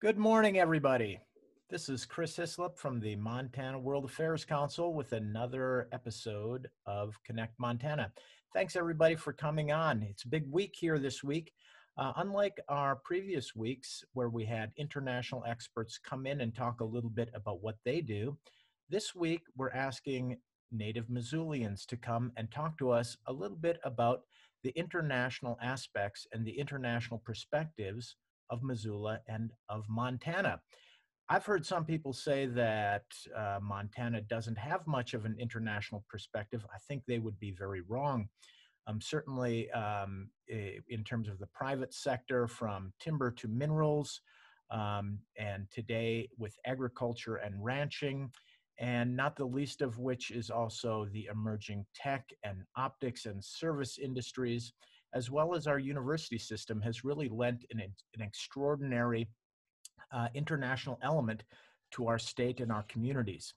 Good morning, everybody. This is Chris Hislop from the Montana World Affairs Council with another episode of Connect Montana. Thanks, everybody, for coming on. It's a big week here this week. Uh, unlike our previous weeks, where we had international experts come in and talk a little bit about what they do, this week we're asking native Missoulians to come and talk to us a little bit about the international aspects and the international perspectives of Missoula and of Montana. I've heard some people say that uh, Montana doesn't have much of an international perspective. I think they would be very wrong. Um, certainly, um, in terms of the private sector, from timber to minerals, um, and today with agriculture and ranching, and not the least of which is also the emerging tech and optics and service industries, as well as our university system, has really lent an, an extraordinary uh, international element to our state and our communities.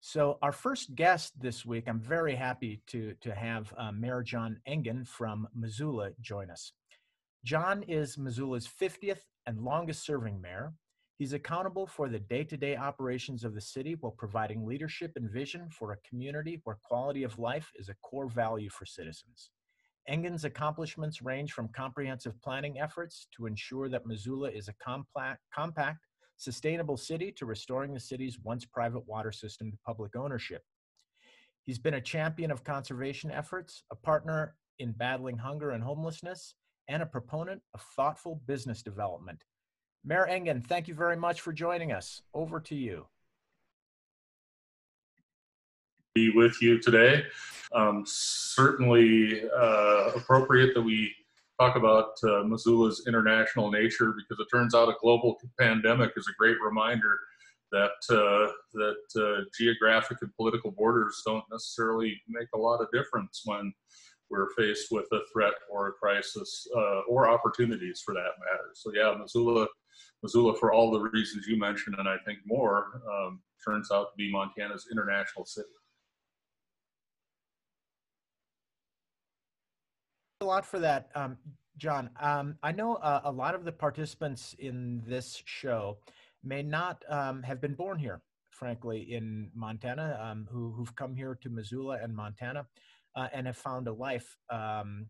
So, our first guest this week, I'm very happy to, to have uh, Mayor John Engen from Missoula join us. John is Missoula's 50th and longest serving mayor. He's accountable for the day to day operations of the city while providing leadership and vision for a community where quality of life is a core value for citizens. Engen's accomplishments range from comprehensive planning efforts to ensure that Missoula is a compact, compact, sustainable city to restoring the city's once private water system to public ownership. He's been a champion of conservation efforts, a partner in battling hunger and homelessness, and a proponent of thoughtful business development. Mayor Engen, thank you very much for joining us. Over to you. Be with you today. Um, certainly uh, appropriate that we talk about uh, Missoula's international nature because it turns out a global pandemic is a great reminder that uh, that uh, geographic and political borders don't necessarily make a lot of difference when we're faced with a threat or a crisis uh, or opportunities for that matter. So yeah, Missoula Missoula, for all the reasons you mentioned, and I think more, um, turns out to be Montana's international city. A lot for that, um, John. Um, I know uh, a lot of the participants in this show may not um, have been born here, frankly, in Montana, um, who, who've come here to Missoula and Montana uh, and have found a life um,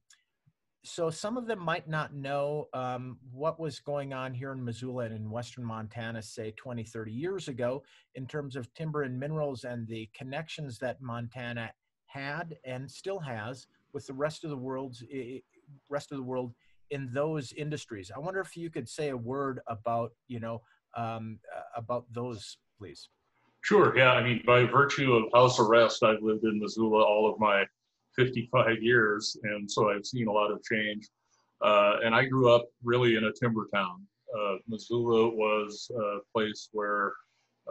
so some of them might not know um, what was going on here in Missoula and in Western Montana, say 20, 30 years ago, in terms of timber and minerals and the connections that Montana had and still has with the rest of the world's rest of the world in those industries. I wonder if you could say a word about, you know, um, about those, please. Sure. Yeah. I mean, by virtue of house arrest, I've lived in Missoula all of my 55 years, and so I've seen a lot of change. Uh, and I grew up really in a timber town. Uh, Missoula was a place where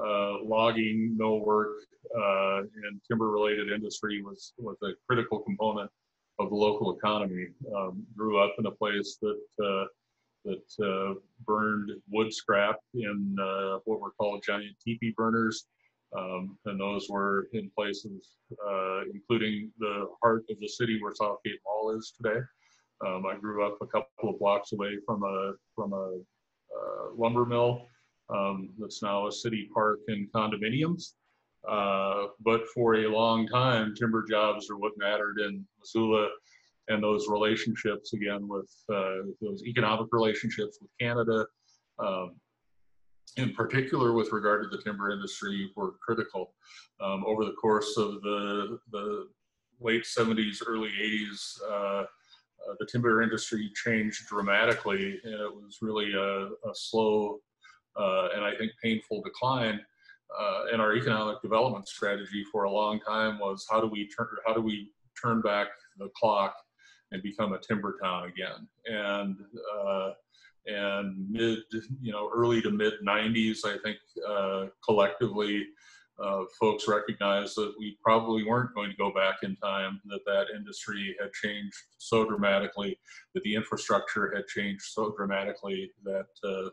uh, logging, millwork, uh, and timber-related industry was was a critical component of the local economy. Um, grew up in a place that uh, that uh, burned wood scrap in what were called giant teepee burners um, and those were in places, uh, including the heart of the city where Southgate Mall is today. Um, I grew up a couple of blocks away from a from a uh, lumber mill um, that's now a city park and condominiums. Uh, but for a long time, timber jobs are what mattered in Missoula, and those relationships again with uh, those economic relationships with Canada, um, in particular with regard to the timber industry were critical. Um, over the course of the, the late 70s, early 80s, uh, uh, the timber industry changed dramatically, and it was really a, a slow uh, and I think painful decline. Uh, and our economic development strategy for a long time was how do we turn how do we turn back the clock and become a timber town again? And uh, and mid, you know, early to mid 90s, I think uh, collectively uh, folks recognized that we probably weren't going to go back in time, that that industry had changed so dramatically, that the infrastructure had changed so dramatically that, uh,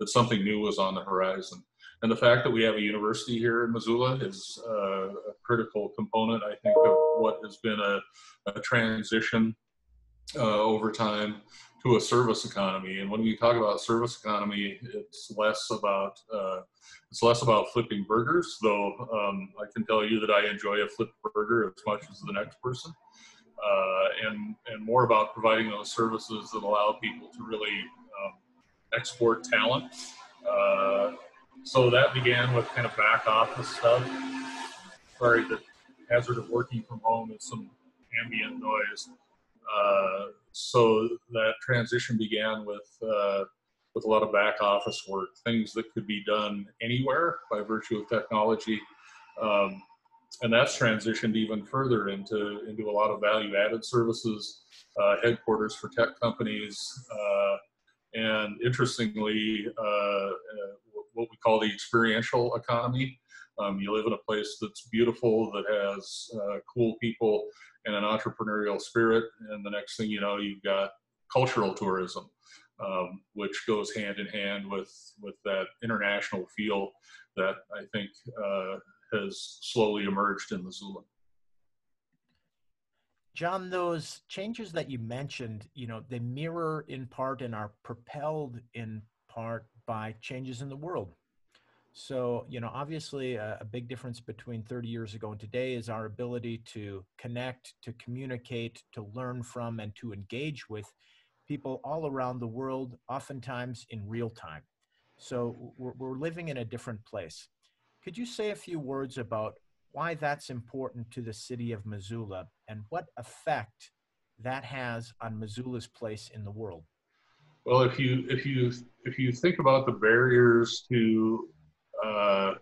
that something new was on the horizon. And the fact that we have a university here in Missoula is uh, a critical component, I think, of what has been a, a transition uh, over time to a service economy. And when we talk about service economy, it's less about uh, it's less about flipping burgers, though um, I can tell you that I enjoy a flipped burger as much as the next person, uh, and and more about providing those services that allow people to really um, export talent. Uh, so that began with kind of back office stuff. Sorry, the hazard of working from home is some ambient noise. Uh, so that transition began with uh, with a lot of back office work, things that could be done anywhere by virtue of technology, um, and that's transitioned even further into into a lot of value added services, uh, headquarters for tech companies, uh, and interestingly, uh, uh, what we call the experiential economy. Um, you live in a place that's beautiful, that has cool people and an entrepreneurial spirit. And the next thing you know, you've got cultural tourism, um, which goes hand in hand with with that international feel that I think uh, has slowly emerged in Missoula. John, those changes that you mentioned, you know, they mirror in part and are propelled in part by changes in the world. So, you know, obviously a, a, big difference between 30 years ago and today is our ability to connect, to communicate, to learn from, and to engage with people all around the world, oftentimes in real time. So we're, we're living in a different place. Could you say a few words about why that's important to the city of Missoula and what effect that has on Missoula's place in the world? Well, if you if you if you think about the barriers to uh,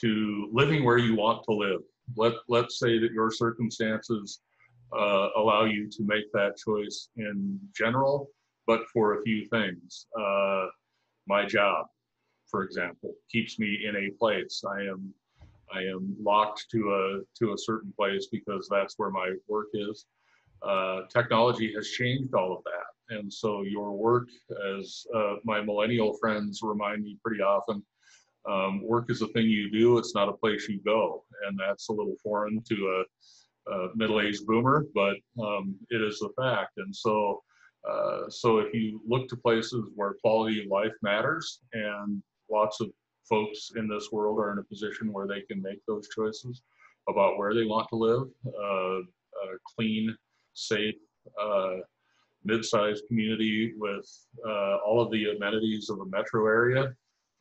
to living where you want to live. Let, let's say that your circumstances uh, allow you to make that choice in general, but for a few things. Uh, my job, for example, keeps me in a place. I am I am locked to a to a certain place because that's where my work is. Uh, technology has changed all of that, and so your work, as uh, my millennial friends remind me pretty often, um, work is a thing you do, it's not a place you go. And that's a little foreign to a, a middle aged boomer, but um, it is a fact. And so, uh, so if you look to places where quality of life matters and lots of folks in this world are in a position where they can make those choices about where they want to live, uh, clean, safe, uh, mid-sized community with uh, all of the amenities of a metro area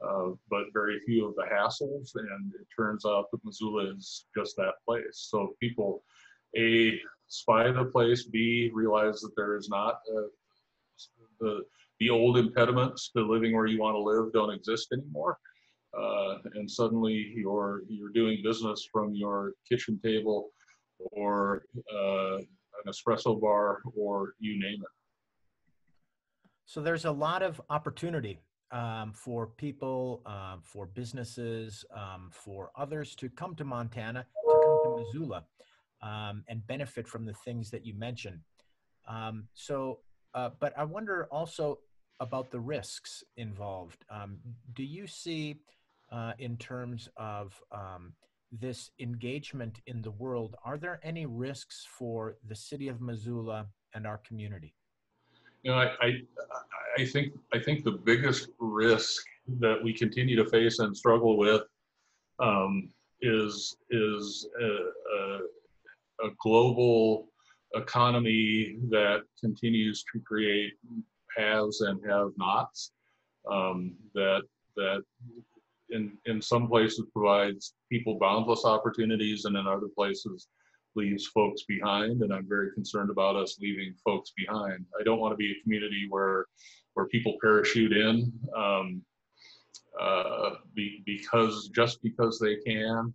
uh, but very few of the hassles. And it turns out that Missoula is just that place. So people, A, spy the place, B, realize that there is not uh, the, the old impediments to living where you want to live don't exist anymore. Uh, and suddenly you're you're doing business from your kitchen table or uh, an espresso bar or you name it. So there's a lot of opportunity um, for people, um, for businesses, um, for others to come to Montana, to come to Missoula, um, and benefit from the things that you mentioned. Um, so, uh, but I wonder also about the risks involved. Um, do you see, uh, in terms of this engagement in the world, are there any risks for the city of Missoula and our community? You know, I, I, I think I think the biggest risk that we continue to face and struggle with um, is is a, a, a, global economy that continues to create haves and have-nots. Um, that that in in some places provides people boundless opportunities, and in other places leaves folks behind. And I'm very concerned about us leaving folks behind. I don't want to be a community where where people parachute in um, uh, be, because just because they can,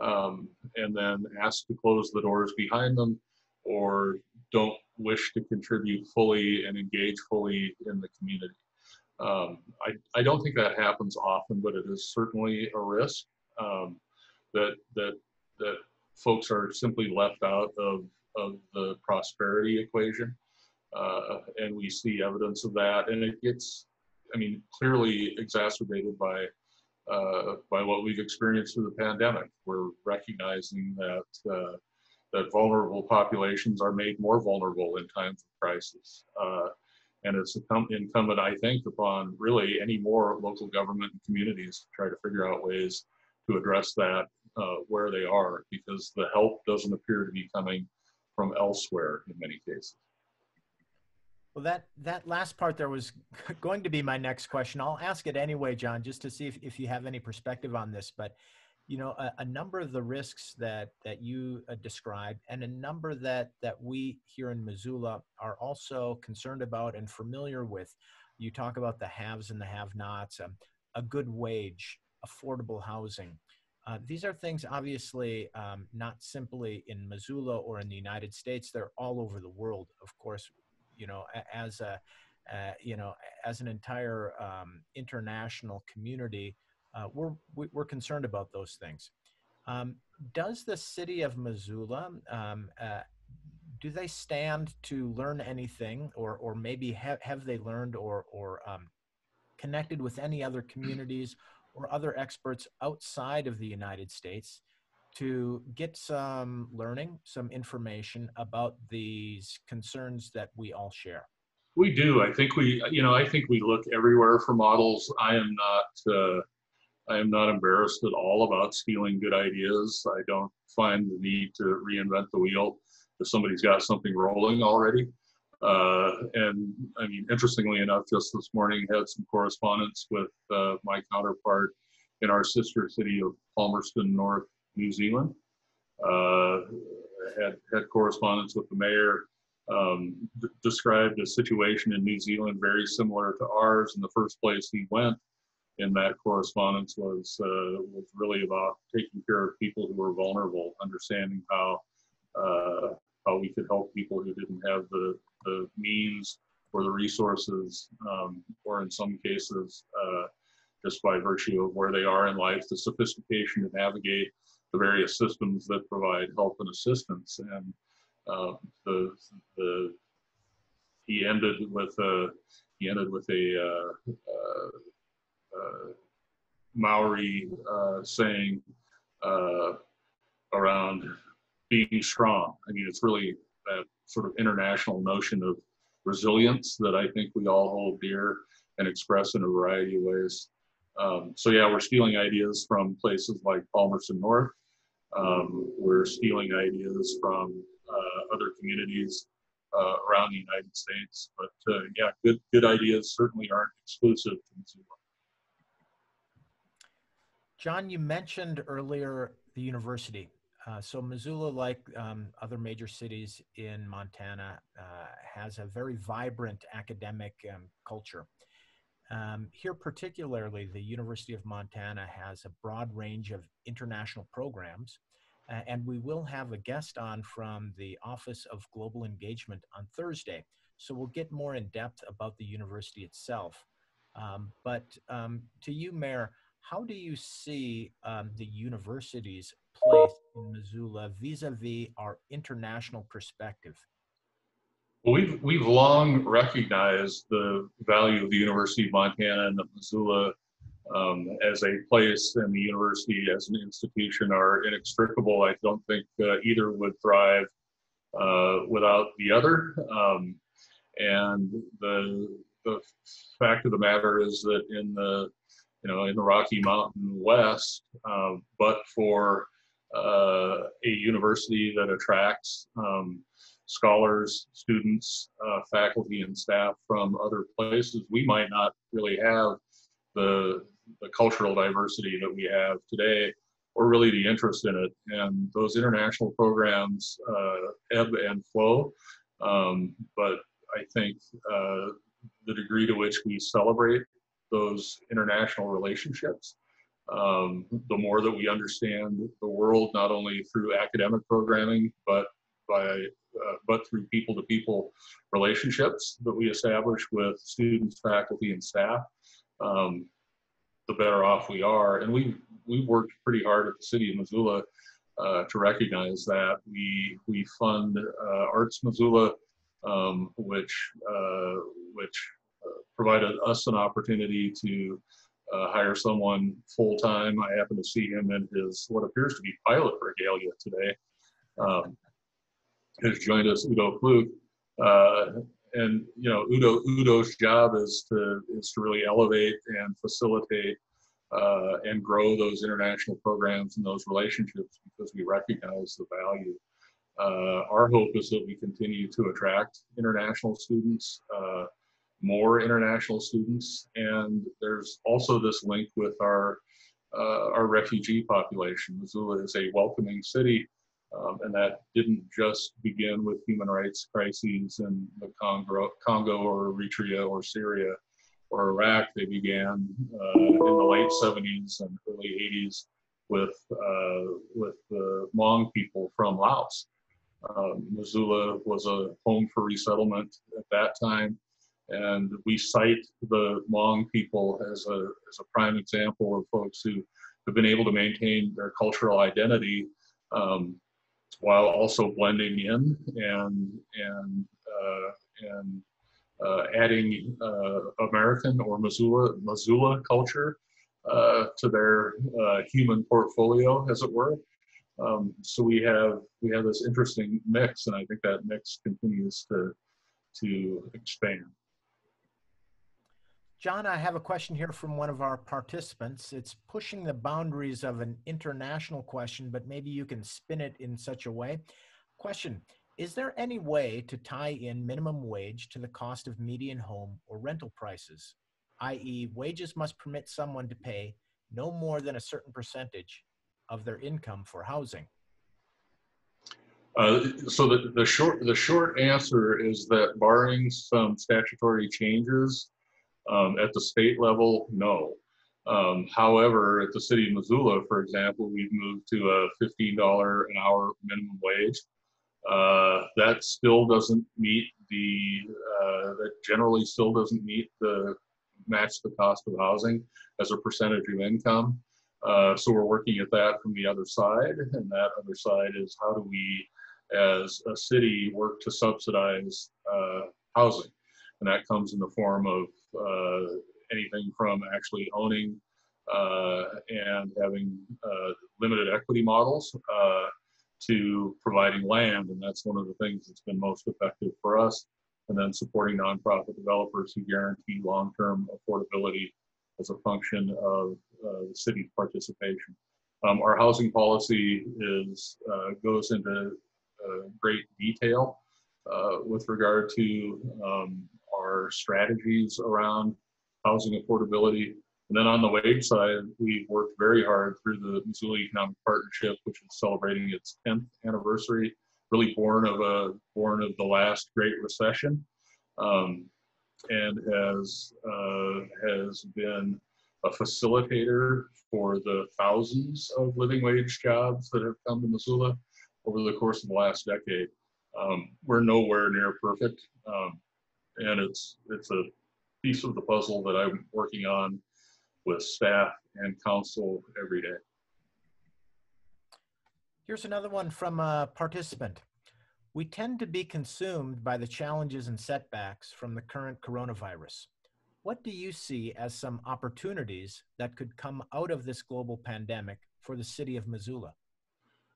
um, and then ask to close the doors behind them, or don't wish to contribute fully and engage fully in the community. Um, I, I don't think that happens often, but it is certainly a risk um, that that that folks are simply left out of of the prosperity equation. Uh, and we see evidence of that. And it gets, I mean, clearly exacerbated by uh, by what we've experienced through the pandemic. We're recognizing that uh, that vulnerable populations are made more vulnerable in times of crisis. And it's incumbent, I think, upon really any more local government and communities to try to figure out ways to address that uh, where they are, because the help doesn't appear to be coming from elsewhere in many cases. Well, that that last part there was going to be my next question. I'll ask it anyway, John, just to see if, if you have any perspective on this. But you know, a, a number of the risks that that you uh, described, and a number that that we here in Missoula are also concerned about and familiar with. You talk about the haves and the have-nots, um, a good wage, affordable housing. Uh, these are things obviously um, not simply in Missoula or in the United States. They're all over the world, of course you know, as a, uh, you know, as an entire um, international community, uh, we're we're concerned about those things. Um, does the city of Missoula um, uh, do they stand to learn anything, or or maybe have have they learned or or um, connected with any other communities or other experts outside of the United States to get some learning, some information about these concerns that we all share? We do. I think we, you know, I think we look everywhere for models. I am not, uh, I am not embarrassed at all about stealing good ideas. I don't find the need to reinvent the wheel if somebody's got something rolling already. Uh, and I mean, interestingly enough, just this morning had some correspondence with uh, my counterpart in our sister city of Palmerston North, New Zealand. Uh, had had correspondence with the mayor. Um, d- described a situation in New Zealand very similar to ours. In the first place he went in that correspondence was uh, was really about taking care of people who were vulnerable, understanding how uh, how we could help people who didn't have the the means or the resources, um, or in some cases, uh, just by virtue of where they are in life, the sophistication to navigate the various systems that provide help and assistance. And uh, the the he ended with a he ended with a uh, uh Maori uh, saying uh, around being strong. I mean, it's really that sort of international notion of resilience that I think we all hold dear and express in a variety of ways. Um, so yeah, we're stealing ideas from places like Palmerston North, um, we're stealing ideas from uh, other communities uh, around the United States. But uh, yeah, good good ideas certainly aren't exclusive to. John, you mentioned earlier the university. Uh, so Missoula, like um, other major cities in Montana, uh, has a very vibrant academic um, culture. Um, here, particularly, the University of Montana has a broad range of international programs. Uh, and we will have a guest on from the Office of Global Engagement on Thursday. So we'll get more in depth about the university itself. Um, but um, to you, Mayor, how do you see um, the university's place in Missoula vis a vis our international perspective? Well, we've we've long recognized the value of the University of Montana and the Missoula um, as a place and the university as an institution are inextricable. I don't think uh, either would thrive uh, without the other. Um, and the the fact of the matter is that in the you know in the Rocky Mountain West, uh, but for uh, a university that attracts um, scholars, students, uh, faculty, and staff from other places, we might not really have the, the cultural diversity that we have today or really the interest in it. And those international programs uh, ebb and flow. Um, but I think uh, the degree to which we celebrate those international relationships, um, the more that we understand the world, not only through academic programming, but by uh, but through people-to-people relationships that we establish with students, faculty, and staff, um, the better off we are. And we we worked pretty hard at the city of Missoula uh, to recognize that. We we fund uh, Arts Missoula, um, which uh, which provided us an opportunity to uh, hire someone full time. I happen to see him in his what appears to be pilot regalia today. Um, has joined us, Udo Fluck, uh, and you know, Udo Udo's job is to is to really elevate and facilitate uh, and grow those international programs and those relationships because we recognize the value. Uh, our hope is that we continue to attract international students, uh, more international students, and there's also this link with our uh, our refugee population. Missoula is a welcoming city, um, and that didn't just begin with human rights crises in the Congo, Congo or Eritrea or Syria or Iraq. They began uh, in the late 70s and early 80s with uh, with the Hmong people from Laos. Um, Missoula was a home for resettlement at that time, and we cite the Hmong people as a as a prime example of folks who have been able to maintain their cultural identity um, while also blending in and and uh, and uh, adding uh, American or Missoula Missoula culture uh, to their uh, human portfolio, as it were. Um, so we have we have this interesting mix, and I think that mix continues to to expand. John, I have a question here from one of our participants. It's pushing the boundaries of an international question, but maybe you can spin it in such a way. Question Is there any way to tie in minimum wage to the cost of median home or rental prices? i.e., wages must permit someone to pay no more than a certain percentage of their income for housing. Uh, so the, the short the short answer is that barring some statutory changes, um, at the state level, no. Um, however, at the city of Missoula, for example, we've moved to a $15 an hour minimum wage. Uh, that still doesn't meet the, uh, that generally still doesn't meet the, match the cost of housing as a percentage of income. Uh, so we're working at that from the other side, and that other side is how do we, as a city, work to subsidize uh, housing, and that comes in the form of uh, anything from actually owning uh, and having uh, limited equity models to providing land. And that's one of the things that's been most effective for us. And then supporting nonprofit developers who guarantee long-term affordability as a function of uh, the city's participation. Um, our housing policy is uh, goes into uh, great detail with regard to um, our strategies around housing affordability. And then on the wage side, we've worked very hard through the Missoula Economic Partnership, which is celebrating its 10th anniversary, really born of a born of the last Great Recession, um, and has uh, has been a facilitator for the thousands of living wage jobs that have come to Missoula over the course of the last decade. Um, we're nowhere near perfect. Um, and it's it's a piece of the puzzle that I'm working on with staff and council every day. Here's another one from a participant. We tend to be consumed by the challenges and setbacks from the current coronavirus. What do you see as some opportunities that could come out of this global pandemic for the city of Missoula?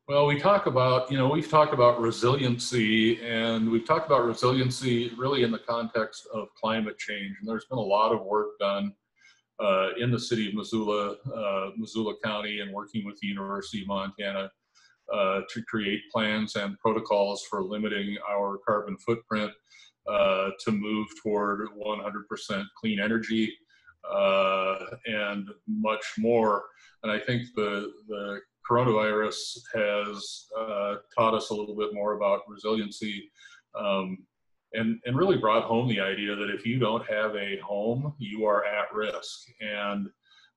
Well, we talk about, you know, we've talked about resiliency and we've talked about resiliency really in the context of climate change. And there's been a lot of work done uh, in the city of Missoula, uh, Missoula County, and working with the University of Montana uh, to create plans and protocols for limiting our carbon footprint uh, to move toward 100% clean energy uh, and much more. And I think the, the coronavirus has uh, taught us a little bit more about resiliency um, and, and really brought home the idea that if you don't have a home, you are at risk. And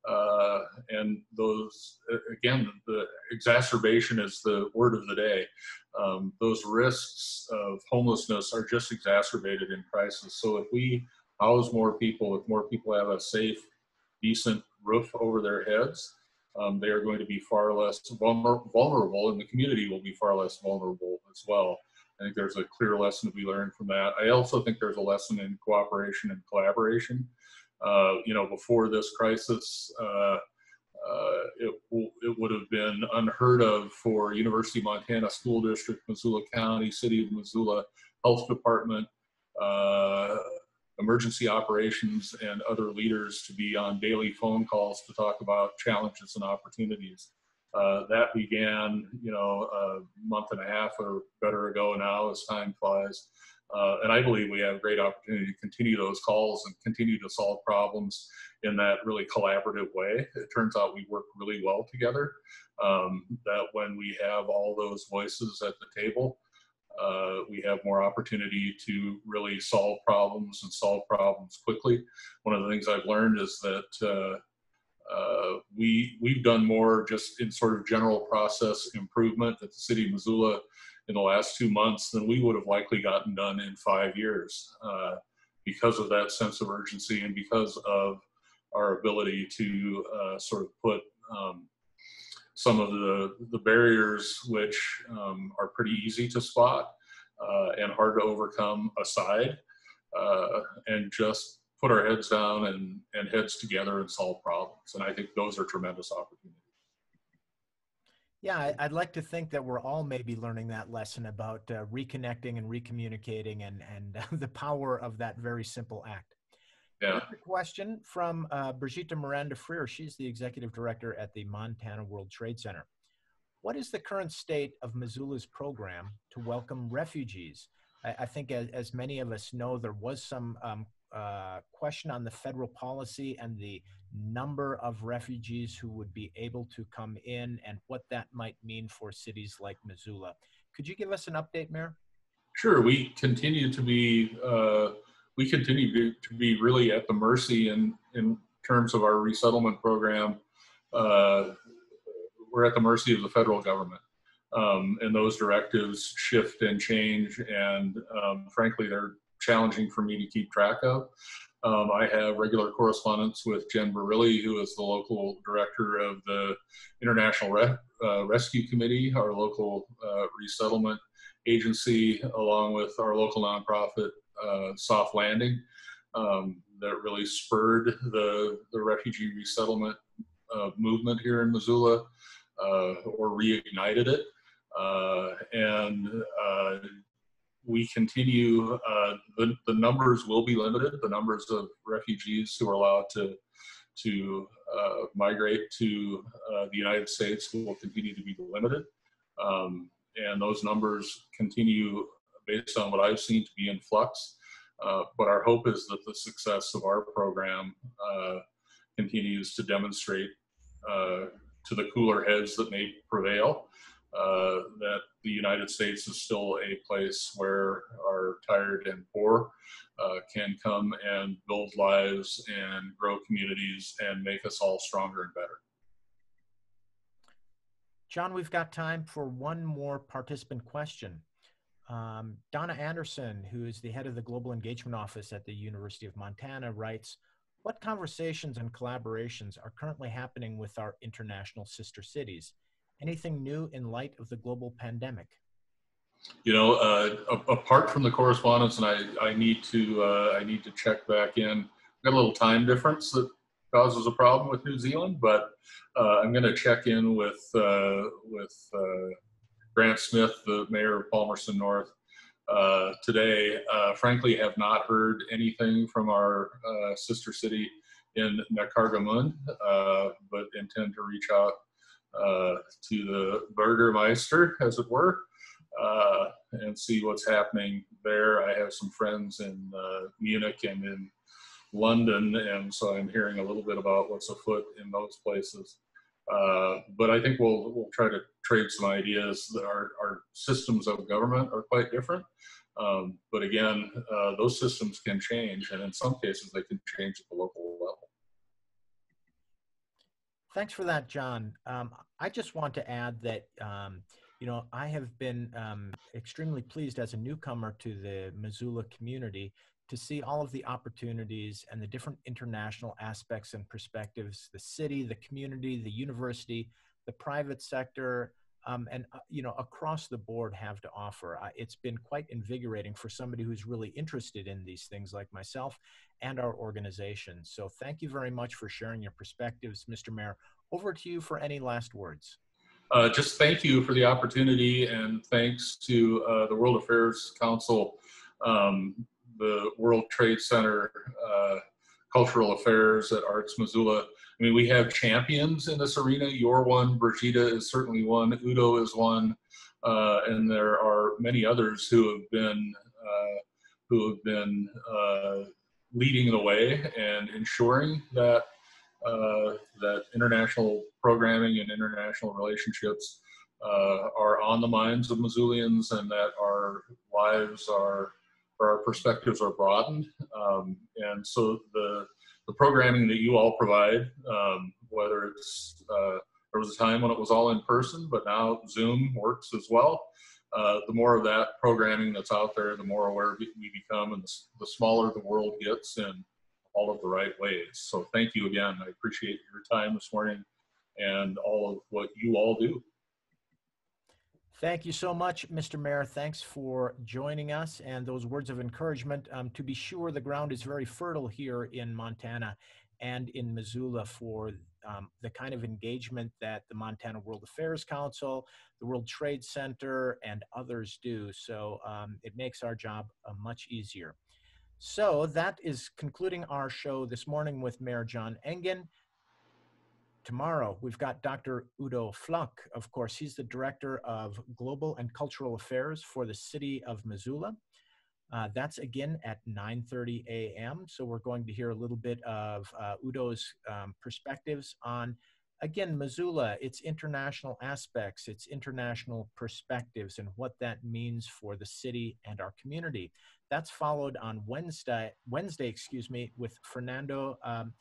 uh, and those again, the exacerbation is the word of the day. Um, those risks of homelessness are just exacerbated in crisis. So if we house more people, if more people have a safe, decent roof over their heads, um, they are going to be far less vulner- vulnerable, and the community will be far less vulnerable as well. I think there's a clear lesson to be learned from that. I also think there's a lesson in cooperation and collaboration. Uh, you know, before this crisis, uh, uh, it, it would have been unheard of for University of Montana School District, Missoula County, City of Missoula Health Department uh, emergency operations and other leaders to be on daily phone calls to talk about challenges and opportunities. Uh, that began, you know, a month and a half or better ago now as time flies. Uh, and I believe we have a great opportunity to continue those calls and continue to solve problems in that really collaborative way. It turns out we work really well together. Um, that when we have all those voices at the table, uh, we have more opportunity to really solve problems and solve problems quickly. One of the things I've learned is that uh, uh, we we've done more just in sort of general process improvement at the city of Missoula in the last two months than we would have likely gotten done in five years uh, because of that sense of urgency and because of our ability to uh, sort of put um, some of the, the barriers which um, are pretty easy to spot uh, and hard to overcome aside uh, and just put our heads down and, and heads together and solve problems. And I think those are tremendous opportunities. Yeah, I'd like to think that we're all maybe learning that lesson about uh, reconnecting and recommunicating and, and the power of that very simple act. Yeah. question from uh, Brigitte Miranda Freer. She's the executive director at the Montana World Trade Center. What is the current state of Missoula's program to welcome refugees? I, I think, as, as, many of us know, there was some um, uh, question on the federal policy and the number of refugees who would be able to come in and what that might mean for cities like Missoula. Could you give us an update, Mayor? Sure. We continue to be uh, we continue to, to, be really at the mercy in in terms of our resettlement program. Uh, we're at the mercy of the federal government, um, and those directives shift and change, and um, frankly, they're challenging for me to keep track of. Um, I have regular correspondence with Jen Barile, who is the local director of the International Re- uh, Rescue Committee, our local uh, resettlement agency, along with our local nonprofit uh, Soft Landing, um, that really spurred the, the refugee resettlement uh, movement here in Missoula uh, or reignited it. Uh, and we continue, the, the numbers will be limited. The numbers of refugees who are allowed to, to uh, migrate to uh, the United States will continue to be limited. Um, and those numbers continue based on what I've seen to be in flux. Uh, but our hope is that the success of our program uh, continues to demonstrate uh, to the cooler heads that may prevail uh, that the United States is still a place where our tired and poor uh, can come and build lives and grow communities and make us all stronger and better. John, we've got time for one more participant question. Um, Donna Anderson, who is the head of the Global Engagement Office at the University of Montana, writes, what conversations and collaborations are currently happening with our international sister cities? Anything new in light of the global pandemic? You know, uh, apart from the correspondence, and I, I need to uh, I need to check back in. Got a little time difference that causes a problem with New Zealand, but uh, I'm going to check in with uh, with uh, Grant Smith, the mayor of Palmerston North, uh, today. frankly, have not heard anything from our sister city in Neckargemünd, but intend to reach out uh, to the Burgermeister, as it were, uh, and see what's happening there. I have some friends in uh, Munich and in London, and so I'm hearing a little bit about what's afoot in those places. Uh, but I think we'll we'll try to trade some ideas. That our our systems of government are quite different, um, but again, uh, those systems can change, and in some cases, they can change at the local level. Thanks for that, John. Um, I just want to add that, um, you know, I have been um, extremely pleased as a newcomer to the Missoula community to see all of the opportunities and the different international aspects and perspectives the city, the community, the university, the private sector, um, and uh, you know across the board have to offer. Uh, it's been quite invigorating for somebody who's really interested in these things like myself and our organization. So thank you very much for sharing your perspectives, Mr. Mayor. Over to you for any last words. Uh, just thank you for the opportunity and thanks to uh, the World Affairs Council. Um, the World Trade Center uh, cultural affairs at Arts Missoula. I mean, we have champions in this arena. You're one, Brigitte is certainly one, Udo is one, uh, and there are many others who have been uh, who have been uh, leading the way and ensuring that uh, that international programming and international relationships uh, are on the minds of Missoulians and that our lives are, our perspectives are broadened. Um, and so the, the programming that you all provide, um, whether it's, uh, there was a time when it was all in person, but now Zoom works as well. Uh, the more of that programming that's out there, the more aware we become and the, the smaller the world gets in all of the right ways. So thank you again. I appreciate your time this morning and all of what you all do. Thank you so much, Mr. Mayor. Thanks for joining us and those words of encouragement. Um, to be sure, the ground is very fertile here in Montana and in Missoula for um, the kind of engagement that the Montana World Affairs Council, the World Trade Center, and others do. So um, it makes our job uh, much easier. So that is concluding our show this morning with Mayor John Engen. Tomorrow, we've got Dr. Udo Fluck. Of course, he's the Director of Global and Cultural Affairs for the City of Missoula. Uh, that's again at 9.30 a.m. So we're going to hear a little bit of uh, Udo's um, perspectives on, again, Missoula, its international aspects, its international perspectives, and what that means for the city and our community. That's followed on Wednesday, Wednesday, excuse me, with Fernando um,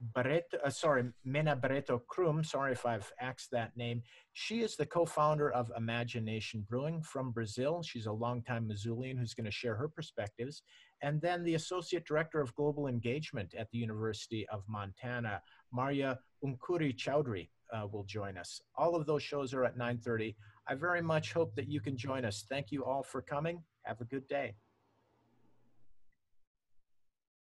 Barreto, uh, sorry, Mena Krum, sorry if I've axed that name. She is the co-founder of Imagination Brewing from Brazil. She's a longtime Missoulian who's going to share her perspectives. And then the Associate Director of Global Engagement at the University of Montana, Marja Unkuri Chaudhry, uh, will join us. All of those shows are at 9.30. I very much hope that you can join us. Thank you all for coming. Have a good day.